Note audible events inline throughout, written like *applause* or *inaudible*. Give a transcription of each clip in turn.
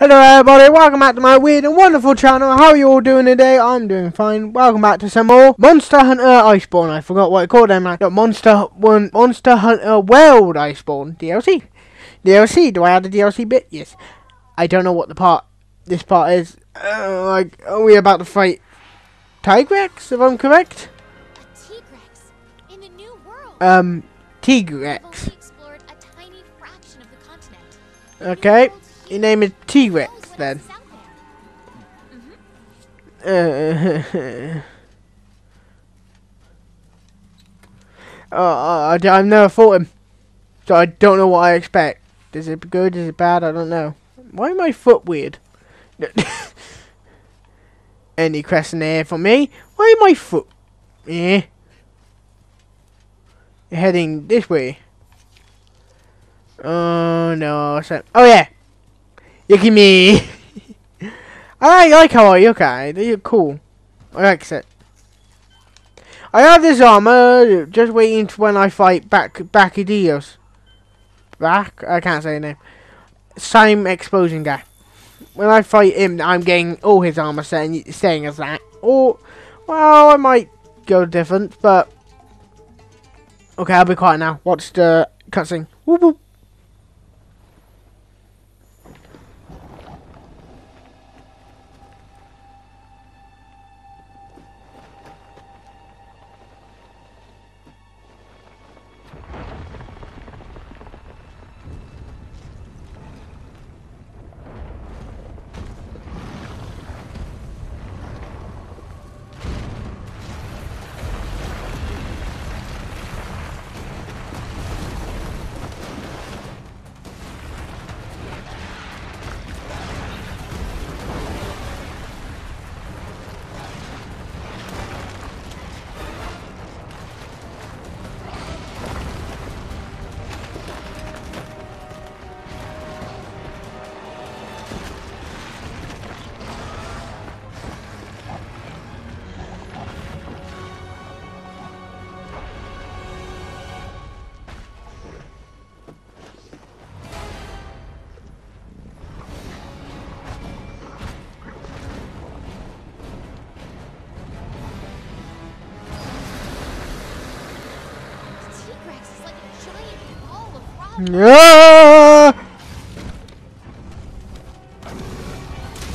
Hello everybody, welcome back to my weird and wonderful channel. How are you all doing today? I'm doing fine. Welcome back to some more Monster Hunter Iceborne. I forgot what I called them. Like, Monster one Monster Hunter World Iceborne DLC. DLC. Do I add the DLC bit? Yes. I don't know what the part this part is. Uh, like, are we about to fight Tigrex? If I'm correct. Tigrex in a new world. Um, Tigrex. only explored a tiny fraction of the continent. Okay. Your name is T-Rex then. is? *laughs* Uh, I, I've never fought him, so I don't know what I expect. Is it good? Is it bad? I don't know. Why my foot weird? *laughs* Any question there for me? Why my foot? Eh? Heading this way. Oh no! Oh yeah, Yuki me. *laughs* I like how I look at it. They look cool. I like it. I have this armor. Just waiting for when I fight back back Bacchidios. Back? I can't say the name. Same explosion guy. When I fight him, I'm getting all his armor and staying as that. Or, well, I might go different, but okay, I'll be quiet now. Watch the cutscene. Whoop whoop. Yeah!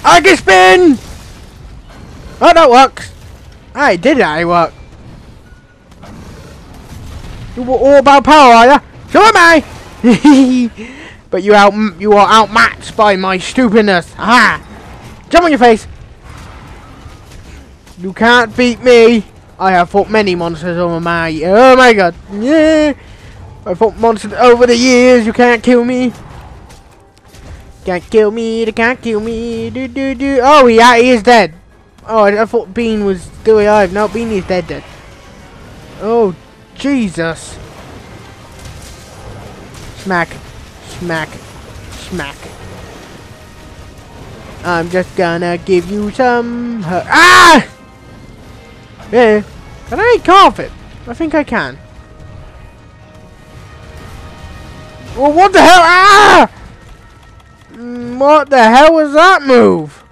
I can spin! Oh, that works. I did I work. You were all about power, are ya? So am I! *laughs* but you out you are outmatched by my stupidness. Aha! Jump on your face! You can't beat me! I have fought many monsters over my oh my god. Yeah! I fought monsters over the years, you can't kill me. Can't kill me, they can't kill me. Do do do. Oh, yeah, he is dead. Oh, I, I thought Bean was still alive. No, Bean is dead, dead. Oh, Jesus. Smack, smack, smack. I'm just gonna give you some. ah! Yeah. Can I carve it? I think I can. Well, what the hell? Ah! Mm, What the hell was that move?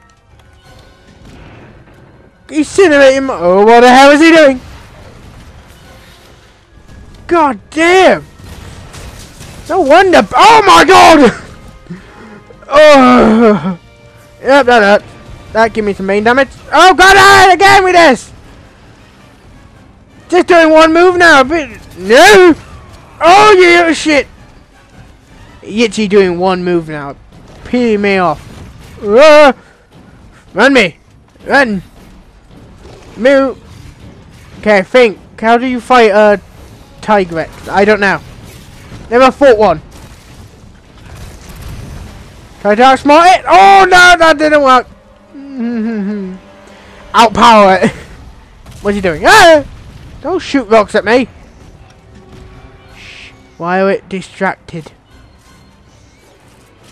Incinerating my... Oh, what the hell is he doing? God damn! No wonder... Oh my god! *laughs* oh! Yep, that hurt. That give me some main damage. Oh god, ah, again with this! Just doing one move now, but... No! Oh, you shit! Yitchy doing one move now. Peeing me off. Ah! Run me! Run! Move! Okay, think. How do you fight a Tigrex? I don't know. Never fought one. Try to outsmart it. Oh no, that didn't work. *laughs* Outpower it. *laughs* What's he doing? Ah! Don't shoot rocks at me. Shh. Why are it distracted?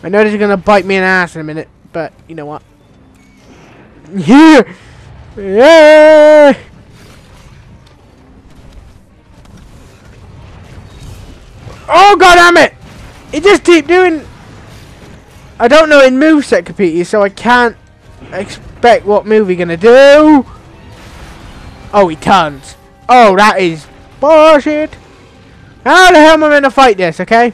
I know this is gonna bite me in the ass in a minute, but you know what? Yeah! *laughs* Yeah! Oh god damn it! It just keep doing I don't know in moveset completely, so I can't expect what move he's gonna do. Oh, he turns. Oh, that is bullshit. How the hell am I gonna fight this, okay?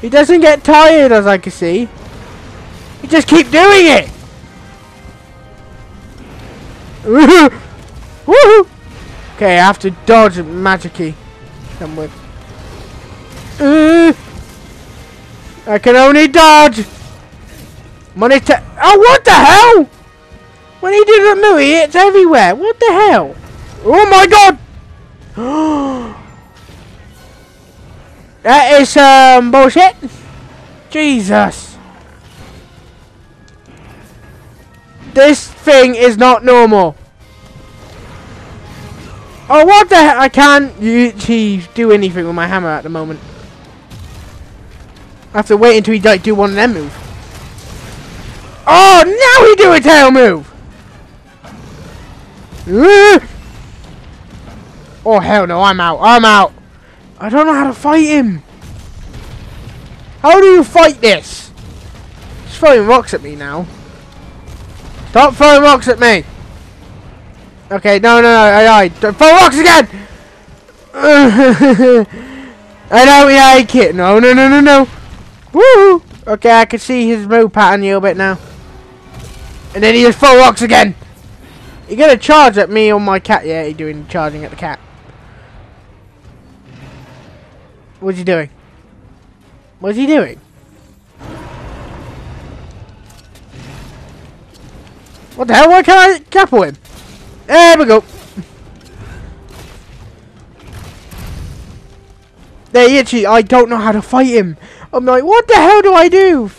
He doesn't get tired, as I can see. He just keep doing it. Woohoo! Okay, I have to dodge magic key. Come with. Uh, I can only dodge. Money to. Oh, what the hell? When he did the move, it's everywhere. What the hell? Oh my god! *gasps* that is um bullshit. Jesus. This thing is not normal. Oh, what the heck? I can't actually do anything with my hammer at the moment. I have to wait until he like do one of them move. Oh, now he do a tail move. Oh hell no, I'm out. I'm out. I don't know how to fight him. How do you fight this? He's throwing rocks at me now. Stop throwing rocks at me. Okay, no, no, no, I died. Don't throw rocks again! *laughs* I we like it. No, no, no, no, no. Woo! Okay, I can see his move pattern a little bit now. And then he just throw rocks again. He gonna charge at me or my cat? Yeah, he doing charging at the cat. What's he doing? What's he doing? What the hell? Why can't I grapple him? There we go. There he actually, I don't know how to fight him. I'm like, what the hell do I do?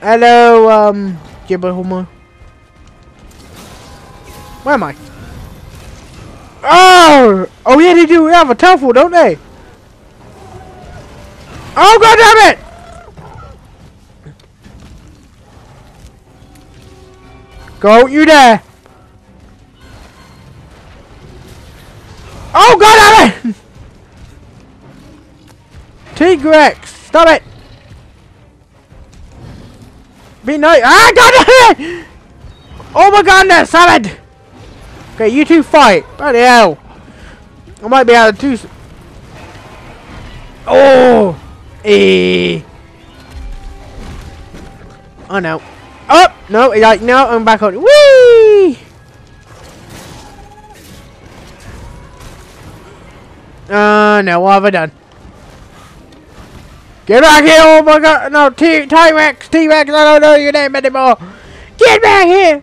Hello, um, Gibber Homo. Where am I? Oh! Oh yeah, they do have a tuffle, don't they? Oh god damn it! Go you there! Oh god damn it! *laughs* T-Rex, stop it! Be nice. Ah, god damn it! Oh my god, goodness, salad! Okay, you two fight. Bloody hell. I might be able to... Oh! Eh. Oh no. Oh! No, like, no, I'm back on. Whee! Uh, no, what have I done? Get back here! Oh my god! No, T-Rex! T-Rex! I don't know your name anymore! Get back here!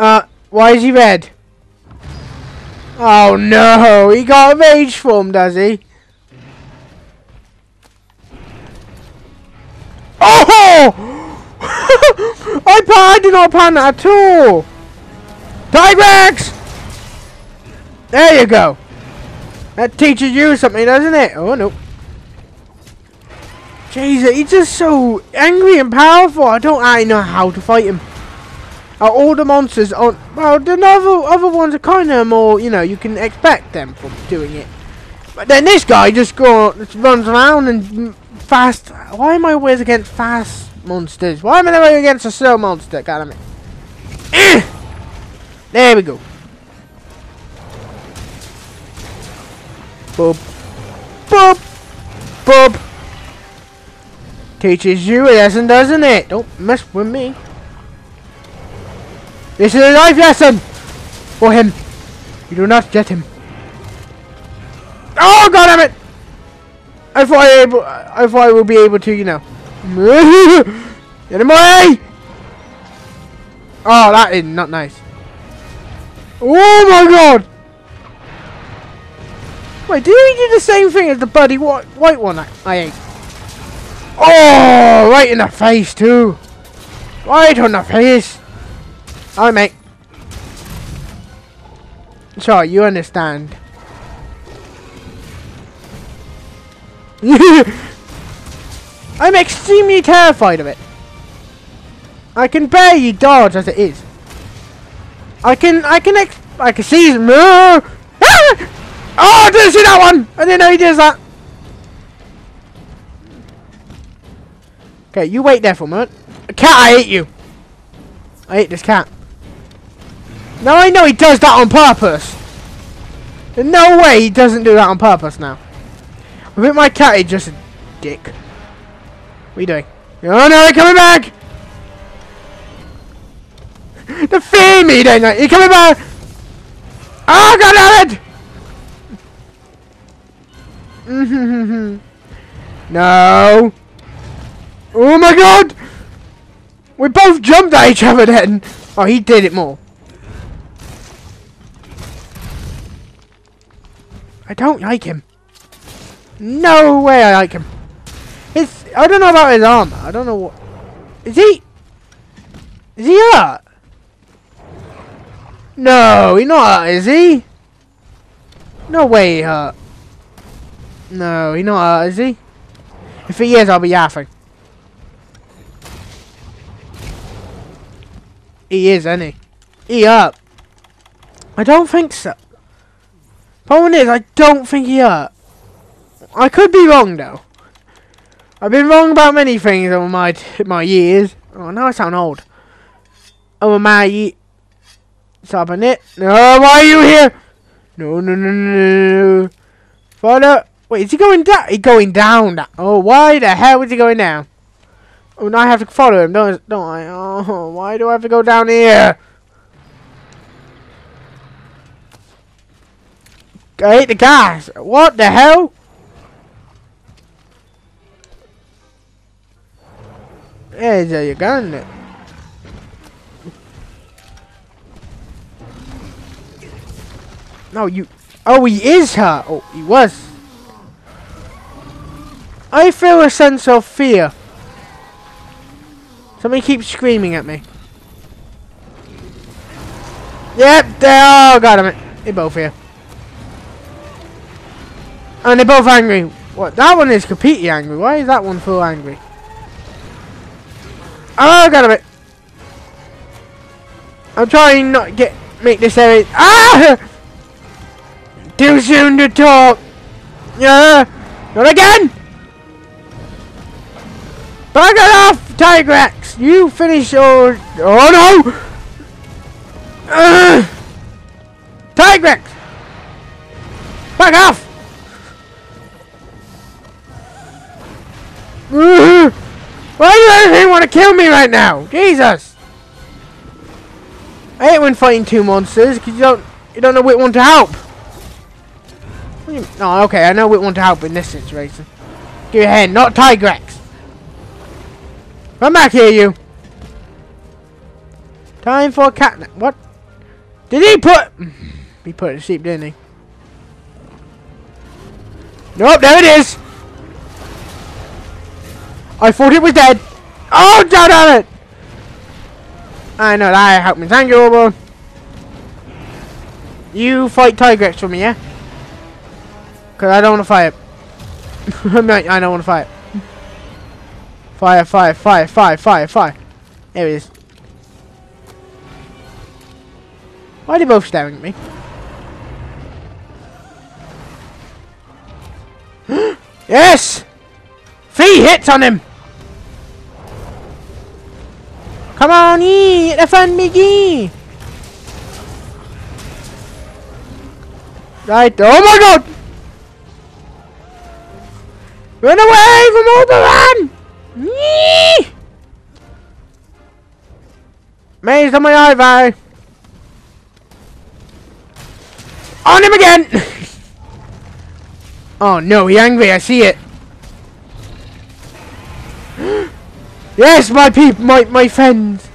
Uh, why is he red? Oh no, he got a rage form, does he? Oh! *laughs* I, I did not plan that at all! Tigrex! There you go! That teaches you something, doesn't it? Oh no. Jesus, he's just so angry and powerful. I don't actually know how to fight him. All the monsters on... Well, the other, other ones are kind of more, you know, you can expect them from doing it. But then this guy just go, just runs around and fast... Why am I always against fast monsters? Why am I always against a slow monster? God damn it. Eh! There we go. Boop. Boop. Boop. Teaches you a lesson, doesn't it? Don't mess with me. This is a life lesson for him. You do not get him. Oh god damn it! I thought I able I thought I would be able to, you know. *laughs* Get him away! Oh, that is not nice. Oh my god! Wait, did he do the same thing as the buddy white, white one I, I ate? Oh, right in the face too. Right on the face. Alright, mate. Sure, you understand. *laughs* I'm extremely terrified of it. I can barely dodge as it is. I can, I can, ex I can see his. Ah! *laughs* Oh, I didn't see that one! I didn't know he does that. Okay, you wait there for a moment. Cat, I hate you. I hate this cat. Now I know he does that on purpose. There's no way he doesn't do that on purpose now. I think my cat is just a dick. What are you doing? Oh no, they're coming back! The me, then! You're coming back! Oh, God damn it! *laughs* no! Oh my god! We both jumped at each other then! Oh, he did it more. I don't like him. No way I like him. It's, I don't know about his armor. I don't know what... Is he... Is he hurt? No, he's not hurt, is he? No way he hurt. No, he's not hurt, is he? If he is, I'll be yapping. He is, isn't he? He up. I don't think so. Problem is, I don't think he hurt. I could be wrong though. I've been wrong about many things over my my years. Oh, now I sound old. Over my ye Stop it. No, why are you here? No, no, no, no, no. Father. Wait, is he going down? He's going down. Oh, why the hell is he going down? Oh, now I have to follow him, don't, don't I? Oh, why do I have to go down here? I hate the gas. What the hell? There's your gun. No, you... Oh, he is her. Oh, he was. I feel a sense of fear. Somebody keeps screaming at me. Yep, they all oh, got him. They both here. And they're both angry. What? That one is completely angry. Why is that one full angry? Oh, got him. I'm trying not to get make this area. Ah! Too soon to talk. Yeah. Not again. It off, Tigrex. You finish your. Oh no! Uh, Tigrex. Back off. Why do everything want to kill me right now? Jesus! I hate when fighting two monsters because you don't you don't know which one to help. No, oh, okay, I know which one to help in this situation. Give your hand, not Tigrex. Come back here, you. Time for a cat. What? Did he put? He put a sheep, didn't he? Nope, there it is. I thought it was dead. Oh, damn it! I know that helped me. Thank you, Obo. You fight Tigrex for me, yeah? Because I don't want to fight *laughs* it. I don't want to fight Fire, fire, fire, fire, fire, fire. There it is. Why are they both staring at me? *gasps* yes! Three hits on him! Come on, eat fun begin! Right, oh my god! Run away from Oberon! Yee! Maze on my eye, On him again! *laughs* oh no, he angry, I see it. Yes, my peep, my, my friends.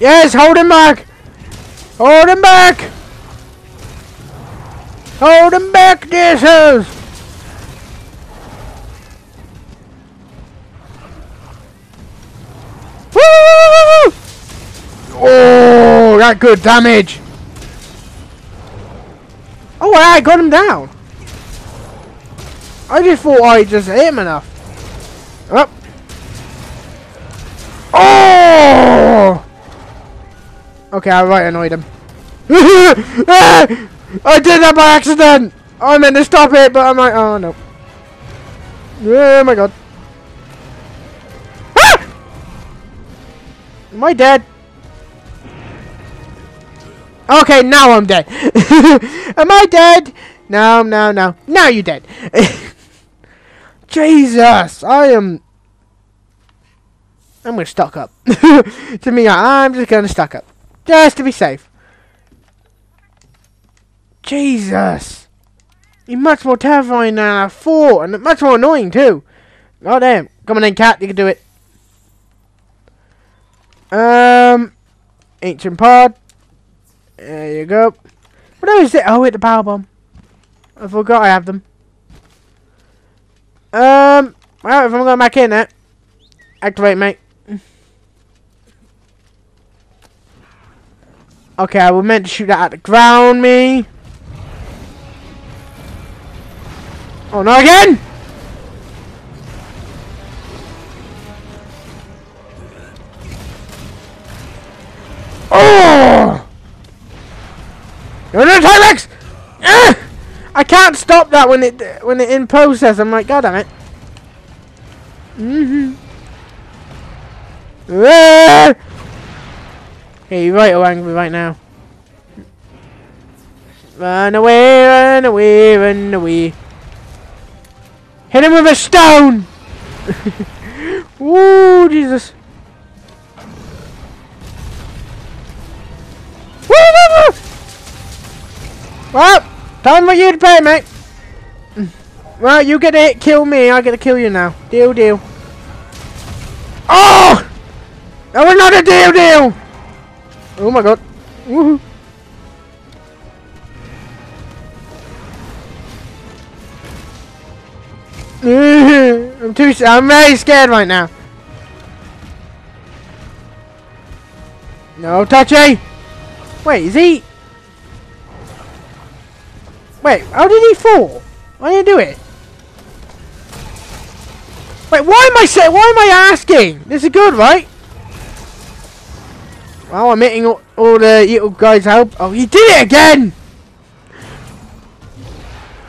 Yes, hold him back! Hold him back! Hold him back, dishes! Woo! Oh, got good damage! Oh, I got him down! I just thought I just hit him enough. Up. Oh! Okay, I right annoyed him. *laughs* I did that by accident! I meant to stop it, but I'm like, oh no. Oh my god. Ah! Am I dead? Okay, now I'm dead. *laughs* Am I dead? No, no, no. Now you're dead. *laughs* Jesus, I am... I'm gonna stock up. *laughs* to me, I'm just gonna stock up. Just to be safe. Jesus. You're much more terrifying than I thought, and much more annoying too. God damn. Come on in, cat, you can do it. Um, ancient pod. There you go. What is it? Oh, hit the power bomb. I forgot I have them. Um, well, if I'm going back in it, activate, mate. Okay, I was meant to shoot that at the ground, me. Oh, no, again! I can't stop that when it when it in process. I'm like, God damn it. Mm-hmm. Ah! Hey, you're right, oh angry right now. Run away, run away, run away. Hit him with a stone! *laughs* Jesus. Woo, woo! Well, time for you to pay, mate. Well, you get to kill me, I get to kill you now. Deal, deal. Oh! That was not a deal, deal! Oh my god. Woohoo. *laughs* I'm too. I'm very scared right now. No touchy. Wait, is he? Wait, how did he fall? Why did he do it? Wait, why am I saying? Why am I asking? This is good, right? Well, I'm hitting all, all the little guys help. Oh, he did it again!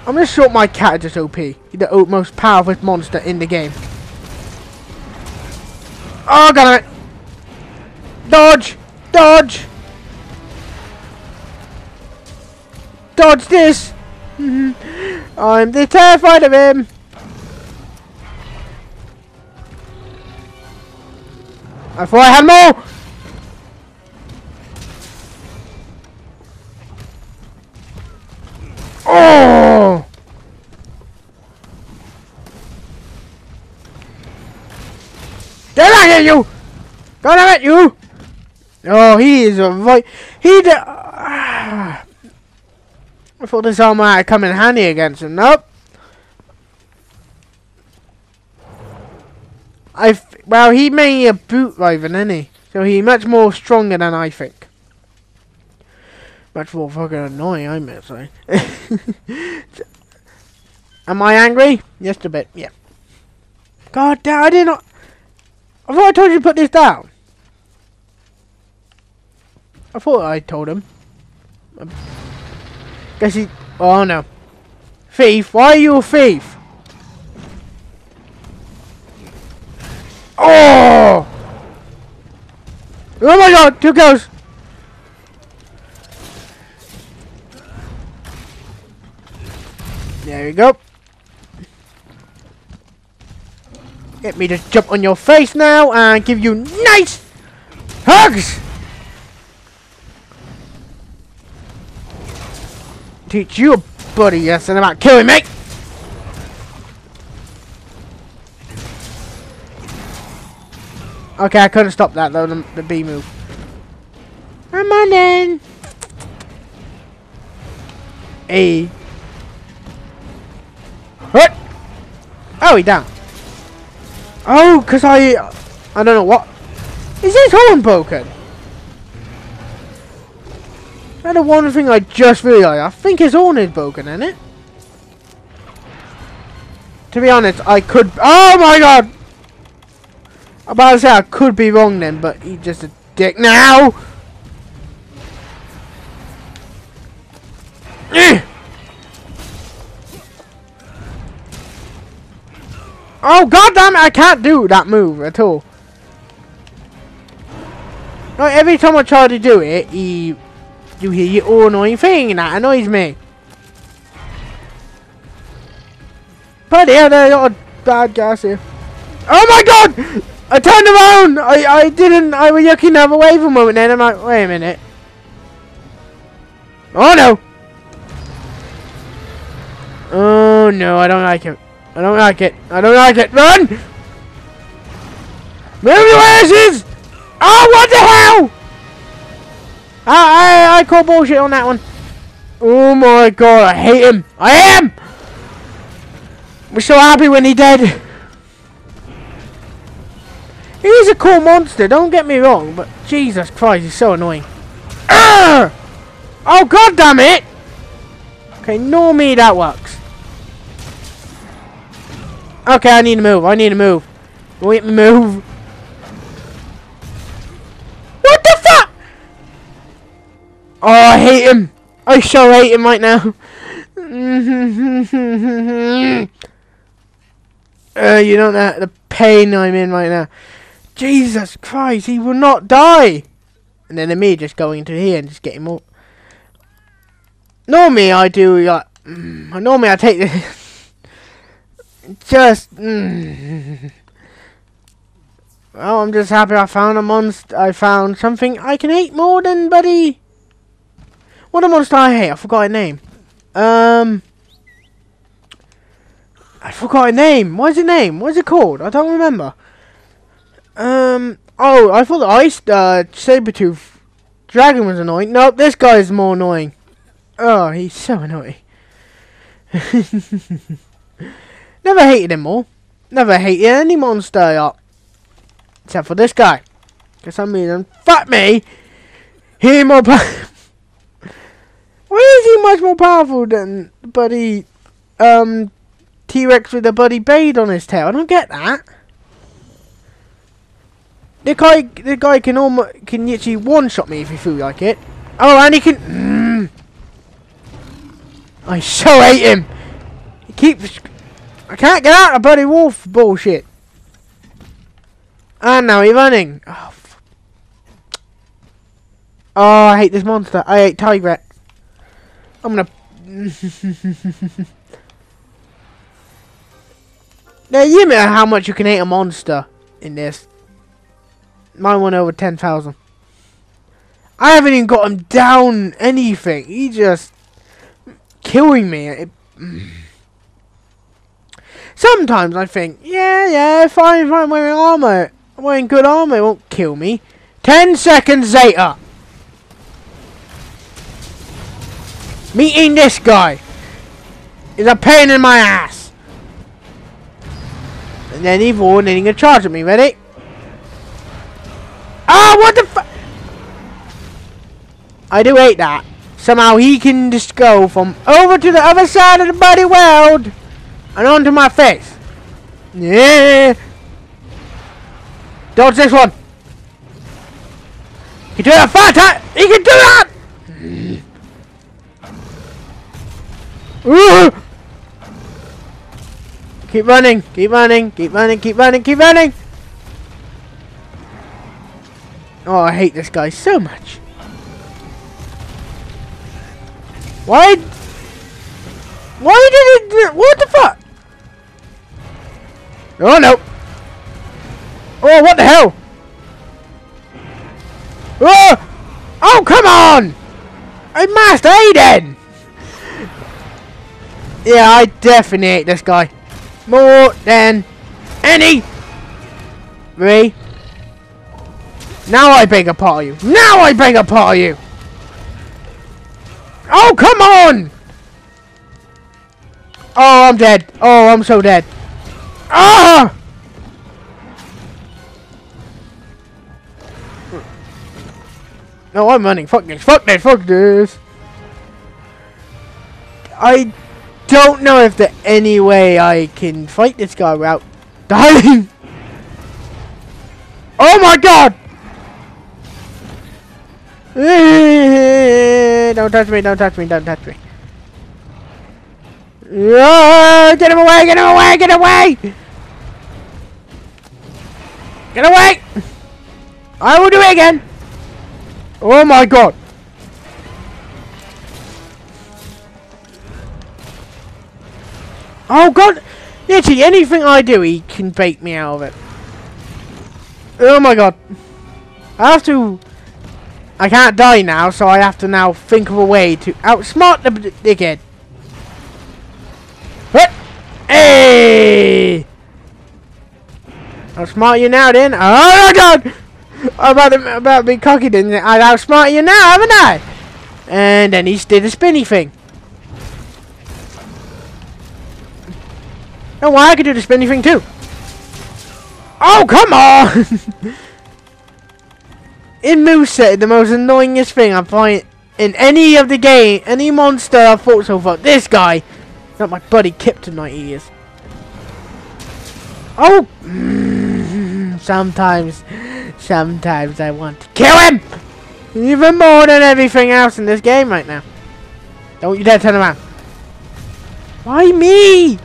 I'm gonna short my cat just OP. He's the most powerful monster in the game. Oh, got it! Dodge! Dodge! Dodge this! Mm-hmm. I'm terrified of him! I thought I had more! Oh! Get out here, you! God damn it, you! Oh, he is a right. He. Ah. I thought this armor might come in handy against him. Nope. I. Well, he may be a boot rival, isn't he? So he's much more stronger than I think. Much more fucking annoying, I might say. *laughs* Am I angry? Just a bit, yeah. God damn, I did not... I thought I told you to put this down. I thought I told him. I guess he... Oh no. Thief, why are you a thief? Oh! Oh my god, two goes! There you go. Get me to jump on your face now and give you nice hugs! Teach you a buddy lesson about killing me! Okay, I couldn't stop that though, the, the B move. Come on then! A. What? Oh, he down. Oh, because I... I don't know what... Is his horn broken? That's the one thing I just realised. I think his horn is broken, isn't it? To be honest, I could. Oh my god! I'm about to say I could be wrong then, but he's just a dick now. Eh. Oh god damn it, I can't do that move at all. Like every time I try to do it, he you hear your annoying thing and that annoys me. But yeah, there's a bad gas here. Oh my god! I turned around! I, I didn't, I was looking the way for a moment then, I'm like, wait a minute. Oh no! Oh no, I don't like it. I don't like it. I don't like it. Run! Move your asses! Oh, what the hell? I, I, I call bullshit on that one. Oh my god, I hate him. I am! We're so happy when he dead. He's a cool monster, don't get me wrong, but Jesus Christ, he's so annoying. Oh god damn it! Okay, no me that works. Okay, I need to move, I need to move. Wait move. Oh, I hate him. I so hate him right now. *laughs* uh, you don't know the pain I'm in right now. Jesus Christ, he will not die. And then me just going into here and just getting more. Normally I do like. Mm, normally I take this. *laughs* just. Mm. *laughs* Well, I'm just happy I found a monster. I found something I can hate more than Buddy. What a monster I hate. I forgot his name. Um. I forgot his name. What's his name? What's it called? I don't remember. Um. Oh, I thought the ice uh, saber-tooth dragon was annoying. Nope, this guy is more annoying. Oh, he's so annoying. *laughs* Never hated him more. Never hated any monster up. Except for this guy. For some reason, fuck me! He more. *laughs* Why is he much more powerful than Buddy um T-Rex with a Buddy Blade on his tail? I don't get that. The guy, the guy can almost can literally one-shot me if he feels like it. Oh, and he can. Mm, I so hate him. He keeps. I can't get out of Buddy Wolf bullshit. And now he's running. Oh, oh, I hate this monster. I hate Tigrex. I'm gonna. *laughs* now you know how much you can hate a monster in this. Mine went over 10,000. I haven't even got him down anything. He just killing me. It, *clears throat* Sometimes I think, yeah, yeah, fine, fine, wearing armor. I'm wearing good armor, it won't kill me. Ten seconds later. Meeting this guy is a pain in my ass. And then evil and then he can charge at me, ready? Ah, what the fu- I do hate that. Somehow he can just go from over to the other side of the bloody world and onto my face. Yeah. Dodge this one. He can do that fire attack. He can do that. *laughs* Keep running, keep running, keep running, keep running, keep running. Oh, I hate this guy so much. Why? Why did it? What the fuck? Oh no! Oh, what the hell? Oh! Oh, come on! I Master Aiden! Yeah, I definitely hate this guy. More than any. Me. Now I beg a part of you. Now I beg a part of you. Oh, come on! Oh, I'm dead. Oh, I'm so dead. Ah! No, I'm running. Fuck this. Fuck this. Fuck this. I don't know if there's any way I can fight this guy without *laughs* dying. Oh my god! *laughs* Don't touch me, don't touch me, don't touch me. Oh, get him away, get him away, get away! Get away! I will do it again! Oh my god! Oh god! Literally, anything I do, he can bait me out of it. Oh my god. I have to... I can't die now, so I have to now think of a way to outsmart the dickhead. What? Hey! Outsmart you now then. Oh my god! I'm about to, about to be cocky then. I'll outsmart you now, haven't I? And then he did a spinny thing. Oh, why I could do the spinny thing too. Oh, come on! *laughs* in Moveset, the most annoyingest thing I find in any of the game, any monster I've fought so far, this guy, not my buddy Kryptonite he is. Oh! *laughs* sometimes, sometimes I want to kill him! Even more than everything else in this game right now. Don't you dare turn around. Why me?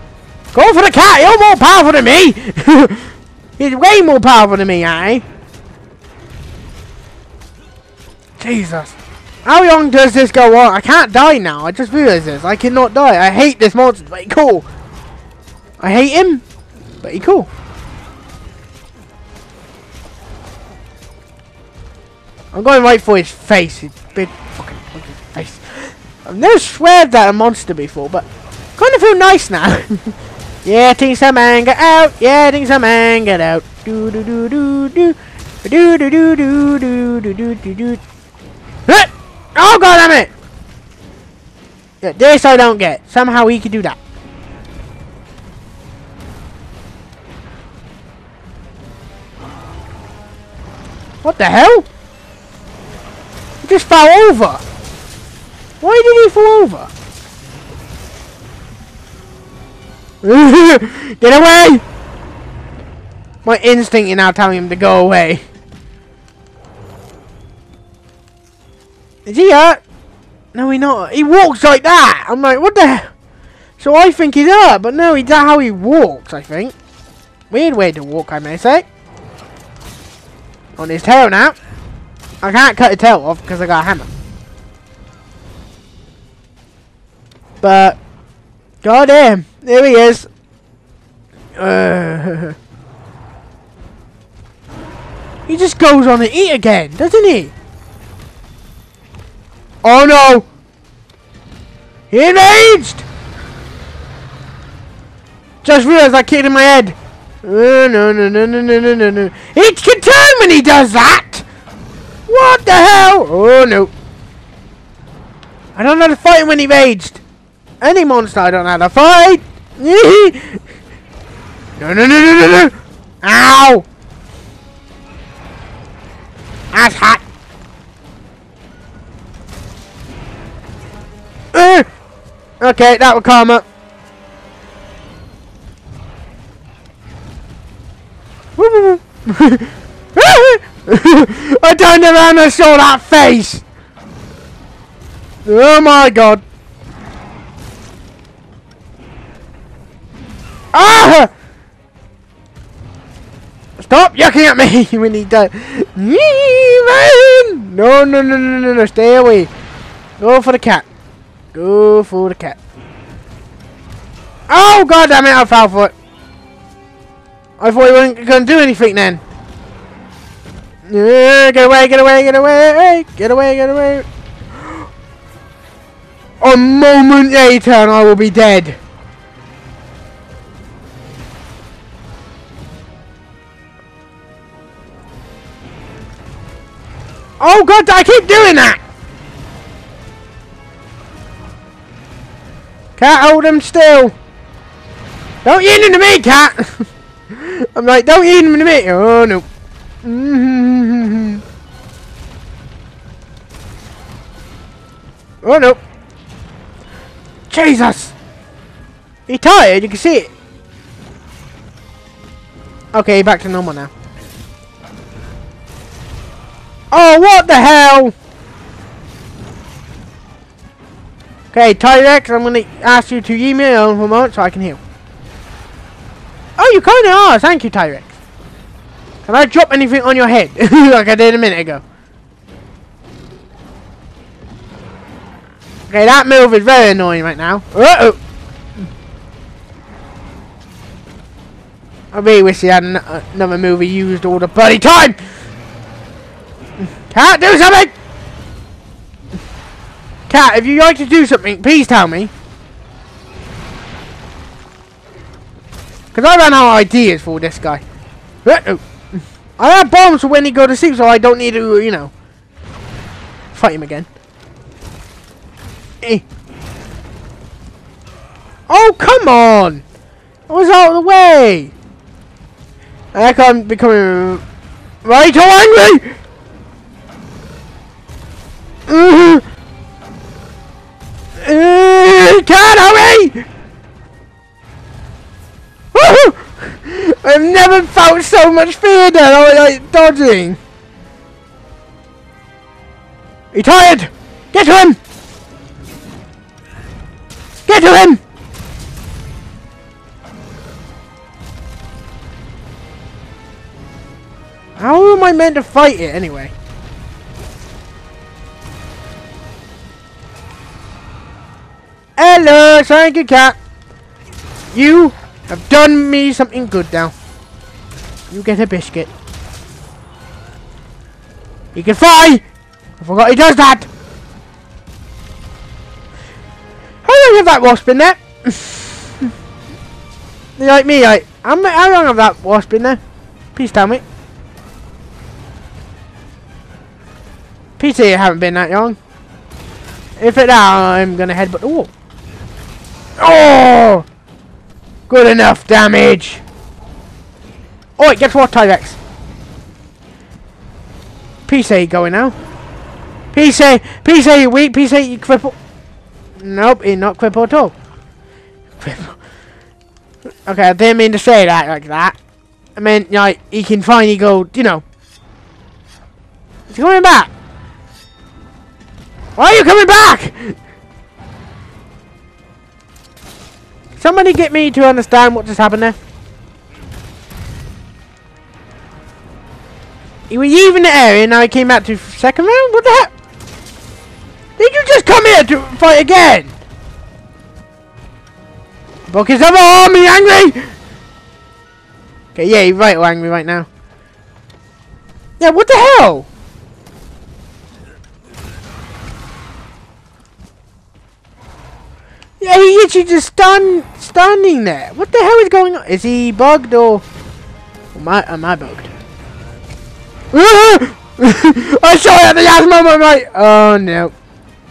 Go for the cat! You're more powerful than me! *laughs* He's way more powerful than me, eh? Jesus. How long does this go on? I can't die now. I just realized this. I cannot die. I hate this monster, but cool. I hate him, but he's cool. I'm going right for his face. His big fucking, fucking face. I've never sweared at a monster before, but kind of feel nice now. *laughs* yeah, ting some anger out. Yeah, ting some anger out. Do do do do do. Do do do do do do do do do. Oh god damn it! Yeah, this I don't get. Somehow he can do that. What the hell? He just fell over. Why did he fall over? *laughs* Get away! My instinct is now telling him to go away. Is he hurt? No, he not. He walks like that. I'm like, what the? So I think he's hurt, but no, that's how he walks, I think. Weird way to walk, I may say. On his tail now. I can't cut his tail off because I got a hammer. But, goddamn, there he is. Uh, *laughs* he just goes on to eat again, doesn't he? Oh no! He enraged! Just realized I kicked in my head. Uh, no, no, no, no, no, no, no, no. Can turn when he does that! What the hell? Oh no. I don't know how to fight him when he raged. Any monster I don't know how to fight. No, no, no, no, no, no. Ow! That's hot. Uh, okay, that will calm up. *laughs* I turned around and saw that face! Oh my god! *laughs* Stop yucking at me *laughs* when he does. No, no, no, no, no, no, stay away. Go for the cat. Go for the cat. Oh, god damn it, I fell for it. I thought he wasn't going to do anything then. Yeah, get away, get away, get away, get away, get away. *gasps* A moment later and I will be dead. Oh god, I keep doing that! Cat, hold him still. Don't eat him to me, cat! *laughs* I'm like, don't eat him to me! Oh no. *laughs* oh no. Jesus! He tired, you can see it. Okay, back to normal now. Oh, what the hell? Okay, Tigrex, I'm gonna ask you to email for a moment so I can heal. Oh, you kinda are, thank you, Tigrex. Can I drop anything on your head? *laughs* like I did a minute ago. Okay, that move is very annoying right now. Uh oh I really wish he had an another move he used all the bloody time! Cat, do something! Cat, if you like to do something, please tell me. Because I ran out of ideas for this guy. Uh -oh. I have bombs for when he go to sleep, so I don't need to, you know, fight him again. Eh. Oh, come on! I was out of the way! I can't becoming right so angry! Can't hurry! I've never felt so much fear then, I like dodging. You tired? Get to him! Get to him! How am I meant to fight it anyway? Thank you, cat. You have done me something good now. You get a biscuit. He can fly! I forgot he does that! How long have that wasp been there? *laughs* like me, like, how, how long have that wasp been there? Please tell me. PC haven't been that long. If it now, I'm gonna headbutt. Oh! Oh! Good enough damage! Oh, guess what, Tigrex? PC going now. PC! PC, you weak! PC, you cripple! Nope, you're not crippled at all. Cripple. Okay, I didn't mean to say that like that. I meant, like, he can finally go, you know. He's coming back! Why are you coming back? Somebody get me to understand what just happened there. He was even in the area, now he came back to second round? What the heck? Did you just come here to fight again? Book is over oh, me angry! Okay, yeah, you're right we're angry right now. Yeah, what the hell? Yeah, he literally just stand, standing there. What the hell is going on? Is he bugged or... Am I, am I bugged? *laughs* I saw it at the last moment, mate! Oh, no.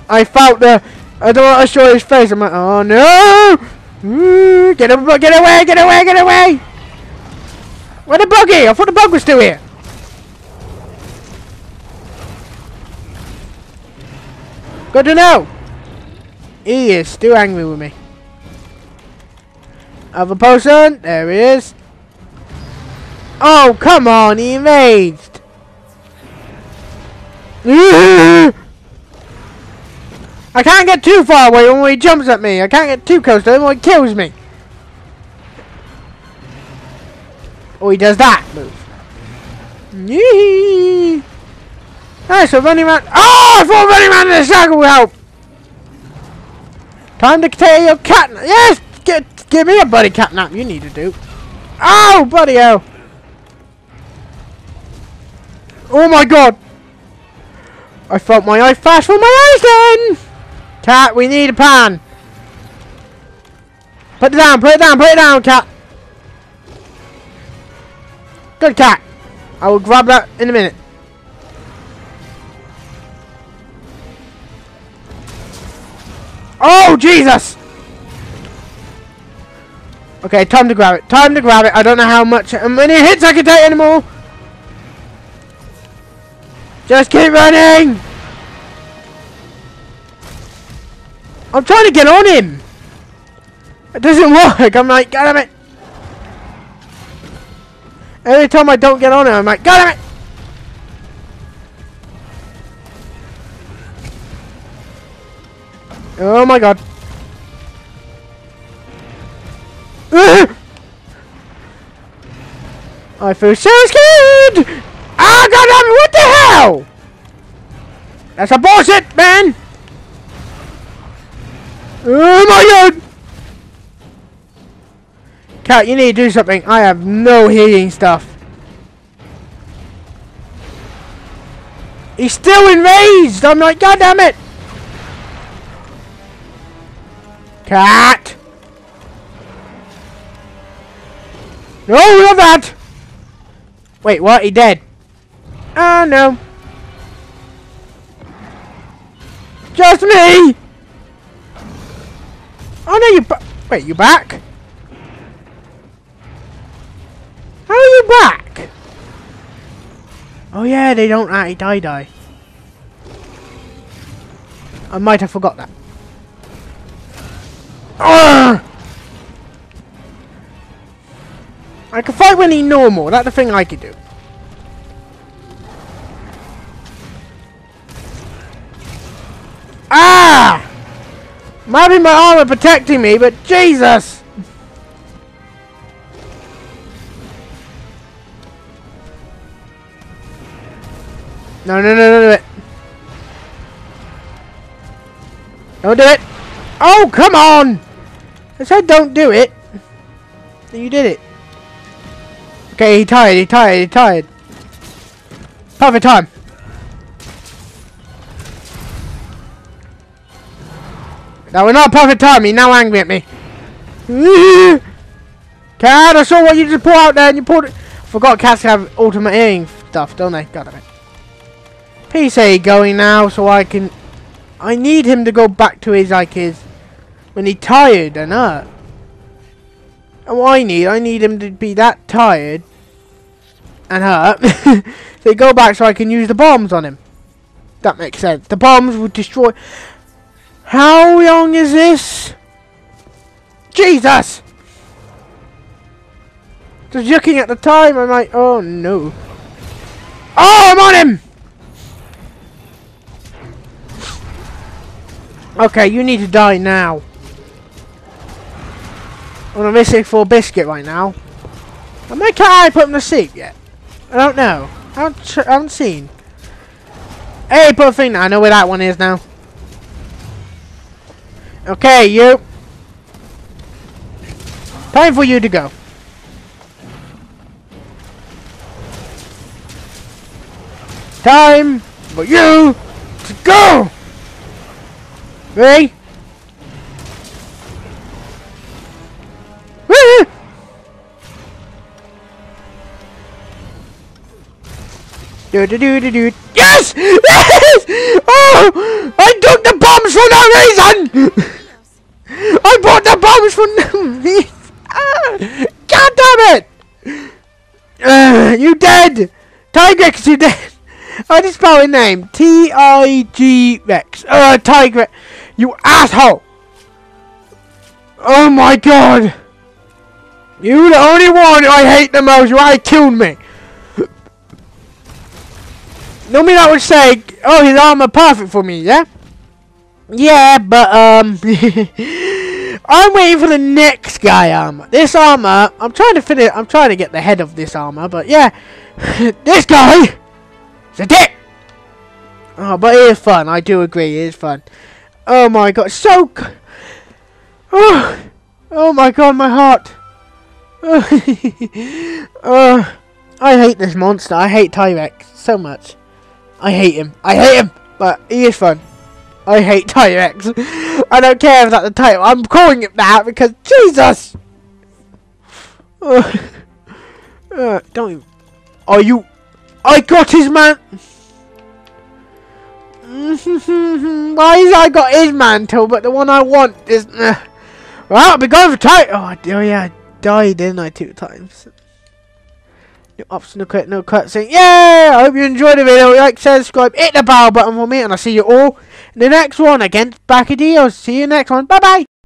I felt the... I don't to show his face. I'm like, oh, no! Get, a, get away, get away, get away! Where the buggy? I thought the bug was still here. Good to know. He is still angry with me. Other person, there he is. Oh, come on, he enraged. *laughs* I can't get too far away when he jumps at me. I can't get too close to him or he kills me. Oh, he does that move. Yee! Nice, so running around. Oh, I thought running around in a circle would help. Time to take your cat. Yes, get give me a buddy catnap. You need to do. Oh, buddy, oh. Oh my god. I felt my eye flash from my eyes then. Cat, we need a pan. Put it down, put it down, put it down, cat. Good cat. I will grab that in a minute. Oh, Jesus! Okay, time to grab it. Time to grab it. I don't know how much, how many hits I can take anymore. Just keep running! I'm trying to get on him! It doesn't *laughs* work. I'm like, God damn it. Every time I don't get on him, I'm like, God damn it. Oh my god. *laughs* I feel so scared! Ah, God damn it, what the hell? That's a bullshit, man! Oh my god! Cat, you need to do something. I have no healing stuff. He's still enraged! I'm like, God damn it! Cat! No, not that! Wait, what? He dead? Oh, no. Just me! Oh, no, you Wait, you back? How are you back? Oh, yeah, they don't actually die die. I might have forgot that. I can fight when he normal. That's the thing I can do. Ah! Might be my armor protecting me, but Jesus! No, no, no, no, it. Don't do it. Oh, come on! I said don't do it. You did it. Okay, he tired, he tired, he tired. Perfect time. That was not perfect time, he's now angry at me. *laughs* Cat, I saw what you just pulled out there and you pulled it. Forgot cats have ultimate healing stuff, don't they? God damn it. PC going now so I can... I need him to go back to his, like, his... When he's tired and hurt. And what I need, I need him to be that tired and hurt. *laughs* they go back so I can use the bombs on him. That makes sense. The bombs would destroy... How long is this? Jesus! Just looking at the time, I'm like, oh no. Oh, I'm on him! Okay, you need to die now. I'm missing for biscuit right now. Am I can't I put him to sleep yet? I don't know. I haven't, I haven't seen. Hey, put a thing. I know where that one is now. Okay, you. Time for you to go. Time for you to go! Ready? Do do do do do. Yes! Yes! Oh! I took the bombs for no reason! I bought the bombs for no reason! God damn it! Uh, you dead! Tigrex, you dead! I just spell his name. T-I-G Rex. Uh, Tiger. You asshole! Oh my god! You the only one I hate the most. You already killed me. Normally that would say, oh, his armor perfect for me, yeah? Yeah, but, um... *laughs* I'm waiting for the next guy armor. This armor, I'm trying to finish, I'm trying to get the head of this armor, but yeah. *laughs* this guy is a dick! Oh, but it is fun, I do agree, it is fun. Oh my god, so... Oh, *sighs* oh my god, my heart. Uh, *laughs* I hate this monster, I hate Tigrex so much. I hate him. I hate him! But he is fun. I hate Tigrex. *laughs* I don't care that's the title. I'm calling it that because Jesus! Uh, *laughs* uh, don't even... Are you... I got his man... Why has I got his mantle, but the one I want is... Uh, well, I'll be going for title. Oh, yeah, died, didn't I, two times? No option, no quit, no cutscene. Yeah! I hope you enjoyed the video. Like, subscribe, hit the bell button for me, and I'll see you all in the next one against Brachydios. See you next one. Bye bye!